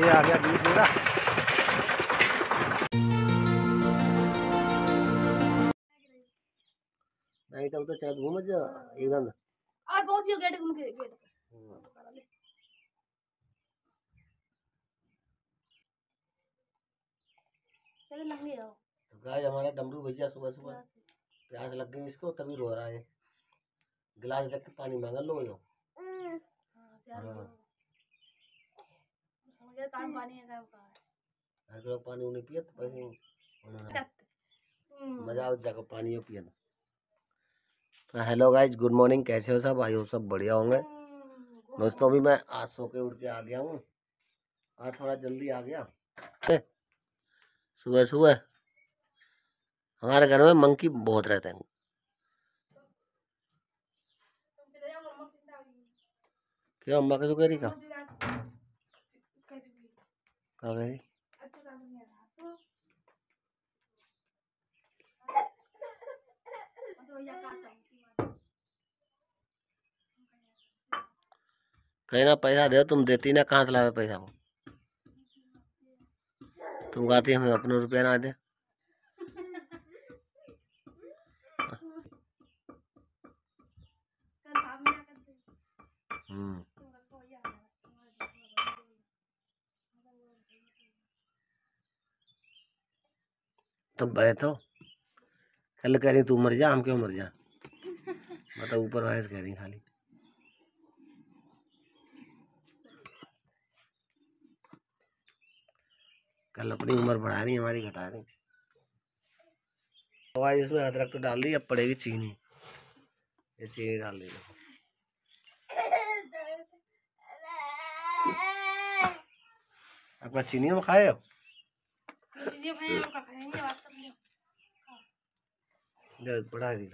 ये आ गया दूध मेरा। नहीं तो तो चाहे घूम जा एकदम आ पहुँच गया गेट घूम के गेट चलो लंबी आओ तो गाय हमारा डमरू भैया सुबह सुबह प्यास लग गई इसको तभी रो रहा है। गिलास देख के पानी मांगा लो यो। हाँ। गया काम पानी है का का हर लोग पानी उन्हें पिए तो पैसे हम्म। मज़ा पानी हो पिए तो। हेलो गाइज़ गुड मॉर्निंग कैसे हो सब? आई हो सब बढ़िया होंगे। दोस्तों अभी मैं आज सो के उठ के आ गया हूँ। आज थोड़ा जल्दी आ गया। सुबह सुबह। हमारे घर में मंकी बहुत रहते हैं। क्यों अम्मा के तो कह रही का कह रही कहीं ना पैसा दे तुम देती ना कहाँ से लावे पैसा वो? तुम गाती हमें अपने रुपया ना दे। हम्म। तुम बैठो। कल कह रही तू मर जा, हम क्यों मर जा? मतलब ऊपर भैंस कह रही खाली। कल अपनी उम्र बढ़ा रही, हमारी घटा रही। तो आज इसमें अदरक तो डाल दी, अब पड़ेगी चीनी। ये चीनी डाल दी। आपका चीनी हम खाए अब बढ़ा दी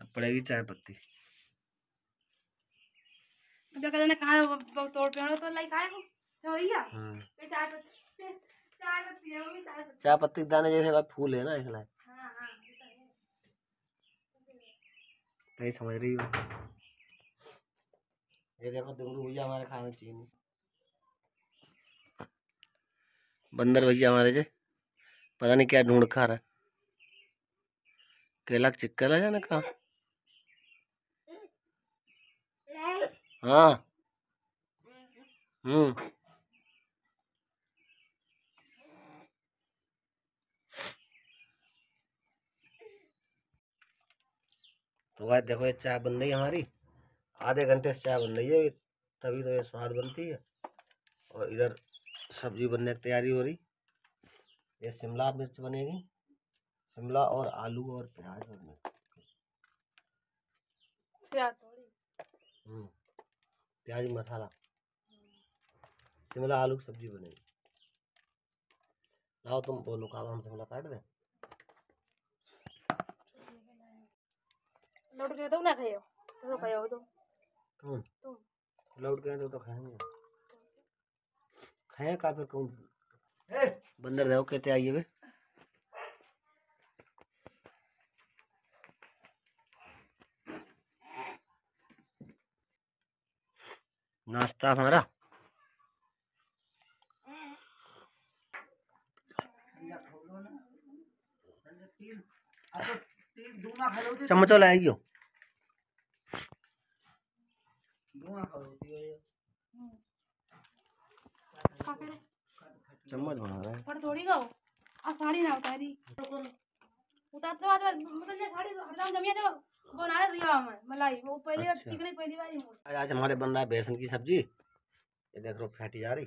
अब पड़ेगी चाय पत्ती कहा तोड़ पे तो लाइक हो है हम्म चाय पत्ती चाय पत्ती चाय पत्ती के दाने जैसे फूल है ना इसलिए हाँ हाँ समझ रही हो ये देखो डुंगरू भैया हमारे खाने चीनी। बंदर भैया हमारे जे, पता नहीं क्या ढूंढ खा रहा केला चिक्कर है जाने कहा? हाँ। हम्म। तो देखो ये चाय बन रही हमारी। आधे घंटे से चाय बन रही है तभी तो ये स्वाद बनती है। और इधर सब्ज़ी बनने की तैयारी हो रही। ये शिमला मिर्च बनेगी। शिमला और आलू और प्याज और मिर्च। प्याज थोड़ी। हम्म, प्याज मसाला। शिमला आलू की सब्ज़ी बनेगी। लाओ तुम बोलो काम हम शिमला काट दें। के तो ना खायो तो तो कौन तुम। लौट गए तो, तो खाएँगे। खाए का फिर कौन? बंदर देखो कहते आइए वे। नाश्ता हमारा। चम्मच वाला आएगी हो चम्मच बना रहा है। पर थोड़ी गाओ आ साड़ी ना उतारी उतार तो बाद मतलब ये साड़ी हरदम जमिया तो रहे दिया मैं मलाई। वो पहले अच्छा। नहीं पहली बार ही। आज आज हमारे बन रहा है बेसन की सब्ज़ी। ये देख लो फैटी जा रही।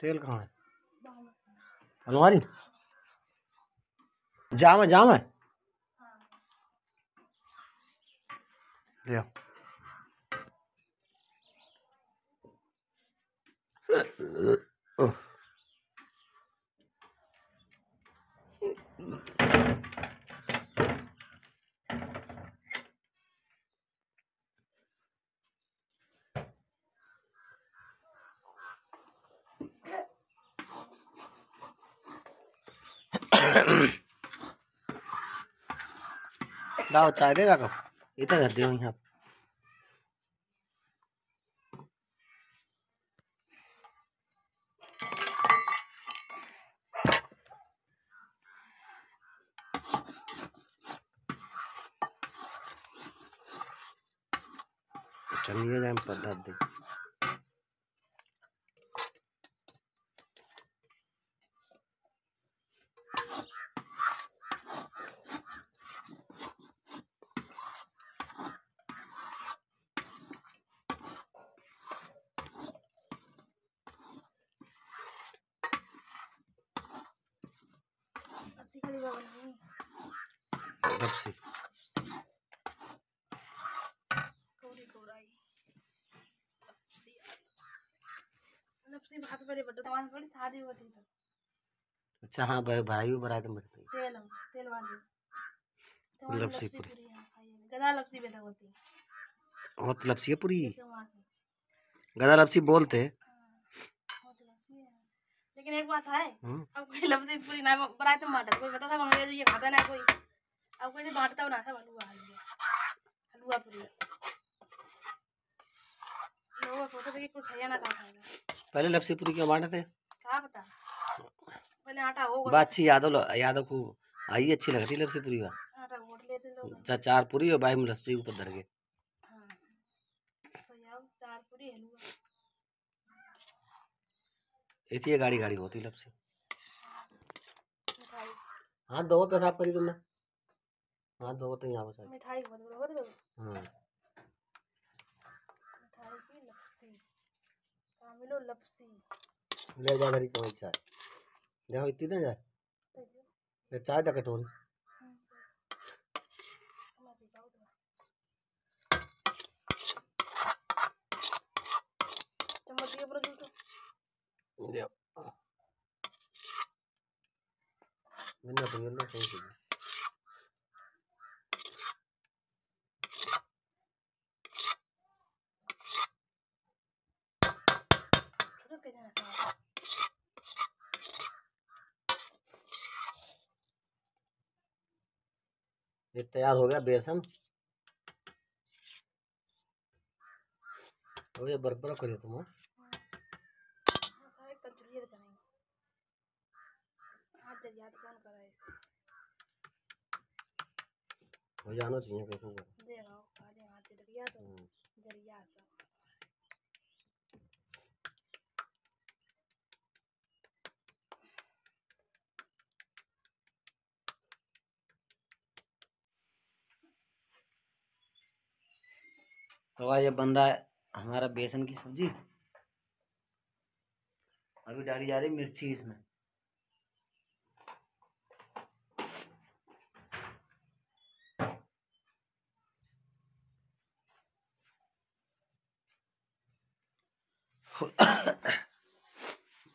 तेल कहाँ है? अलमारी? जाम है जाम है? ले लाओ चाय देगा कब इतना धर दे यहाँ चलिए जाए पर धर दे अच्छी खाली बाबा नहीं लपसी कौड़ी कौड़ाई लपसी लपसी भात बड़े बड़े तमान थोड़ी शादी होती तो। अच्छा हाँ भाई भाई भी बरात में बैठते तेल तेल वाली। लपसी पूरी। पूरी गदा लपसी बेटा होती बहुत लपसी है पूरी? की गदा लपसी बोलते हैं। बहुत लेकिन एक बात है हम्म, अब कोई लपसी पूरी ना बनाए तो बांटा कोई बता था मंगेज ये खाता ना कोई। अब कोई से बांटता ना सब हलवा हलवा। हलवा पूरी। लोग सोचते थे कि कोई खाया ना खा खाएगा पहले लपसी पूरी क्यों बांटते क्या पता? पहले आटा होगा अच्छी यादव यादव को आई अच्छी लगती लपसी पूरी का आटा घोट लेते लोग। चार पूरी और बाई में लपसी ऊपर धर के। हाँ। तो चार पूरी हलवा। इतनी गाड़ी गाड़ी होती लपसी। हाँ दो पेशाब करी तुमने। हाँ दो तो यहाँ बचा मिठाई बहुत बड़ा बहुत बड़ा हाँ। मिठाई की लपसी। कामिलो लपसी। ले जा घरी कौन चाय? देखो इतनी ना जाए ले। चाय तक कटोरी। चम्मच पूरा जूठो ले मैंने तो ये ना सही से छोटे के जाना साहब ये तैयार हो गया बेसन। हो ये बर्फ़ बर्फ़ करिए तुम। हाँ? हो जाना चाहिए कैसे हुआ दे रहा हूँ खा दे हाथ जब गया तो आज ये बन रहा है हमारा बेसन की सब्ज़ी अभी डाली जा रही मिर्ची इसमें।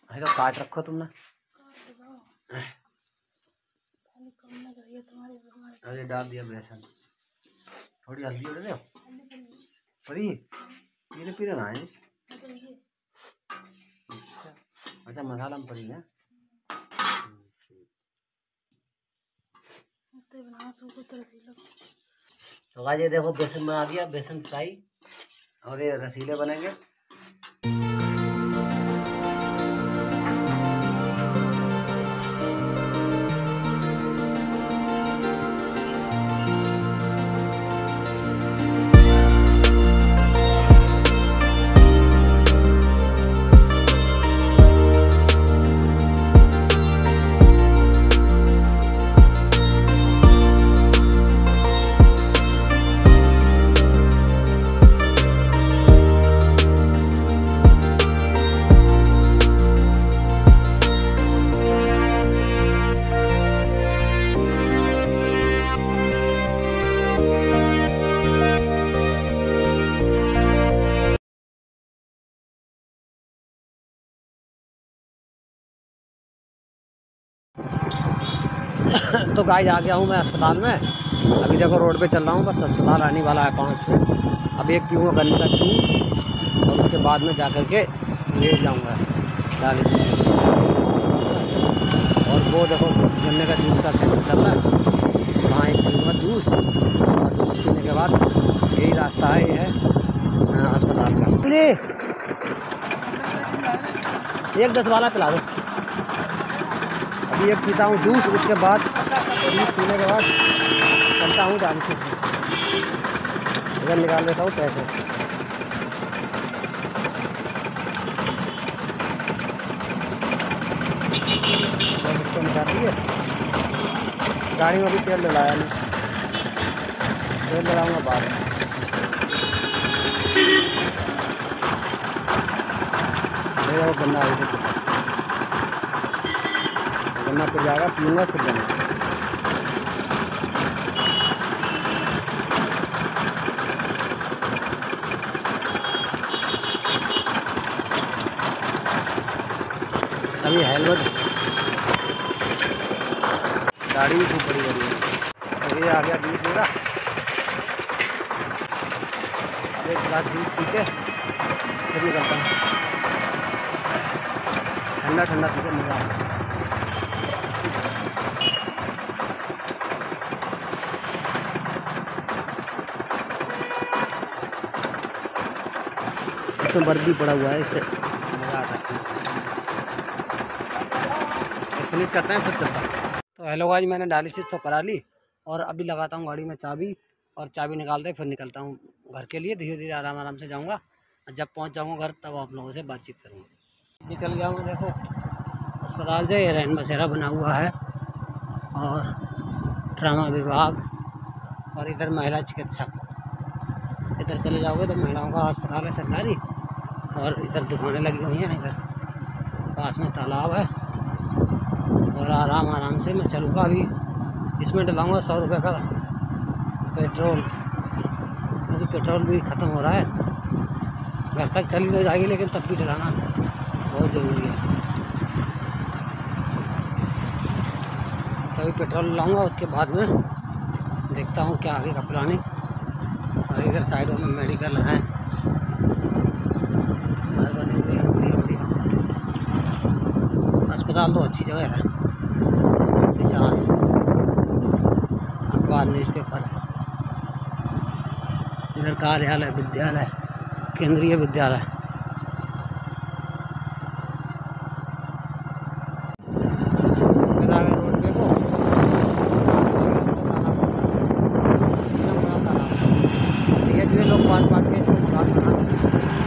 तो काट रखो तुमने। अरे डाल दिया बेसन। थोड़ी हल्दी हो रही खाली पड़ी पीले पीले रहा है। अच्छा मसाला में पड़ी है। तो आज देखो, बेसन बना दिया बेसन फ्राई। और ये रसीले बनेंगे। तो गाय आ गया हूँ मैं अस्पताल में। अभी देखो रोड पे चल रहा हूँ बस अस्पताल आने वाला है पाँच मिनट अब एक पीऊँगा गन्ने का जूस और उसके बाद में जा कर के ले जाऊँगा। डायलिसिस और वो देखो गन्ने का जूस का सेंटर चल रहा है। वहाँ एक पीऊँगा जूस और जूस पीने के बाद यही रास्ता है ये है अस्पताल का। एक दस वाला पिला दो। एक पीता हूँ जूस, उसके बाद जूस पीने के बाद चलता हूँ डायलिसिस इधर निकाल लेता हूँ पैसे। गाड़ी में भी तेल डलाया नहीं। तेल डलाऊँगा बाद में। ले जाओ गन्ना फिर जाएगा, पीऊँगा फिर जाऊँगा। अभी हेलमेट गाड़ी भी खूब बड़ी बड़ी है। अभी आ गया दूध मेरा। एक गिलास दूध पी के फिर निकलता हूँ। ठंडा ठंडा पी के मज़ा है। इसमें बर्फ़ भी पड़ा हुआ है, इससे। मज़ा आता है। फिनिश करते हैं, फिर चलता हूँ। तो हेलो गाइस मैंने डायलिसिस तो करा ली और अभी लगाता हूँ गाड़ी में चाबी और चाबी निकालते फिर निकलता हूँ घर के लिए। धीरे धीरे आराम आराम से जाऊँगा। जब पहुँच जाऊँगा घर, तब आप लोगों से बातचीत करूँगा। निकल गया हूँ, देखो। अस्पताल से ये रहन बसेरा बना हुआ है और ट्रामा विभाग और इधर महिला चिकित्सक। इधर चले जाओगे तो महिलाओं का अस्पताल है, सरकारी। और इधर दुकानें लगी हुई हैं इधर। पास में तालाब है। और आराम आराम से मैं चलूँगा अभी। इसमें डलाऊँगा सौ रुपये का पेट्रोल। क्योंकि तो पेट्रोल भी ख़त्म हो रहा है। घर तक चली तो जाएगी, लेकिन तब भी डलाना बहुत ज़रूरी है। तभी पेट्रोल लाऊँगा, उसके बाद में देखता हूँ क्या आगे का प्लानिंग। और इधर साइडों में मेडिकल है घर बनी हुई है बड़ी बड़ी। अस्पताल तो अच्छी जगह है। अखबार न्यूज़पेपर है। इधर कार्यालय विद्यालय केंद्रीय विद्यालय इधर आ गए रोड पे को आगे जाएँगे देखो तालाब इतना बड़ा तालाब धीरे धीरे लोग बांट बांट के इसको दुकान बना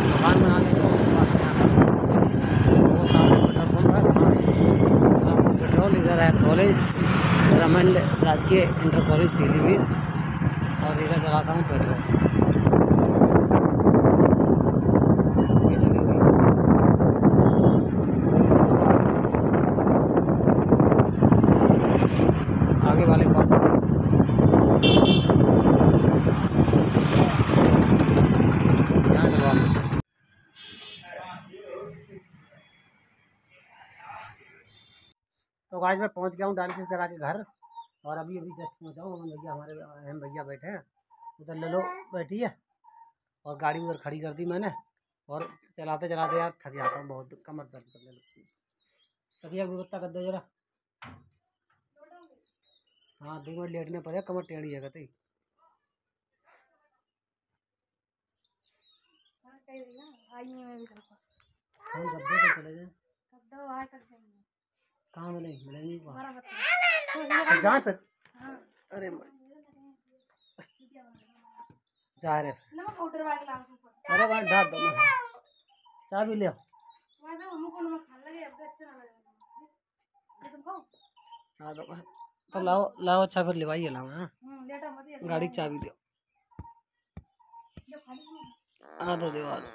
दुकान बना लेते हैं उसके बाद में आकर वो सामने पेट्रोल पंप है वहाँ चलाऊँगा पेट्रोल इधर है कॉलेज रमन राजकीय इंटर कॉलेज पीलीभीत और इधर चलाता हूँ पेट्रोल ये लगी हुई है। आगे वाले पास यहाँ डलवा तो गाइस मैं पहुँच गया हूँ डायलिसिस करा के घर और अभी अभी जस्ट पहुँचा हूँ। भैया हमारे अहम भैया बैठे हैं। उधर ले लो बैठी है और गाड़ी उधर खड़ी कर दी मैंने और चलाते चलाते यार थक जाता हूँ बहुत कमर दर्द करने लगती है तकिया गुरुत्ता कर दो जरा। हाँ दो मिनट लेटने है कमर टेढ़ी है कहते हम गद्दे पे चले जाए। कहाँ मिलेंगे मिलेंगे वहाँ अरे जा रहे अरे वहाँ डाल दो ले आओ। तो अब अच्छा हाँ दो तो लाओ लाओ अच्छा फिर लेवाइए लाओ हाँ। हम्म गाड़ी की चाबी दो। हाँ दो दो आ दो।